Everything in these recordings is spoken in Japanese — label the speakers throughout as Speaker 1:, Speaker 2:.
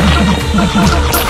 Speaker 1: Oh, my God.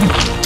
Speaker 2: Thank you.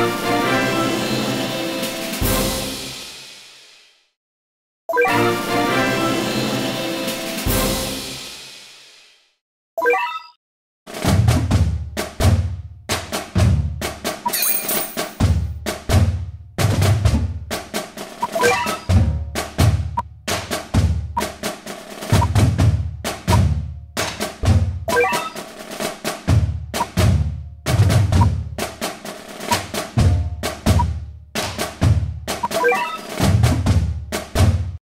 Speaker 2: Thank you.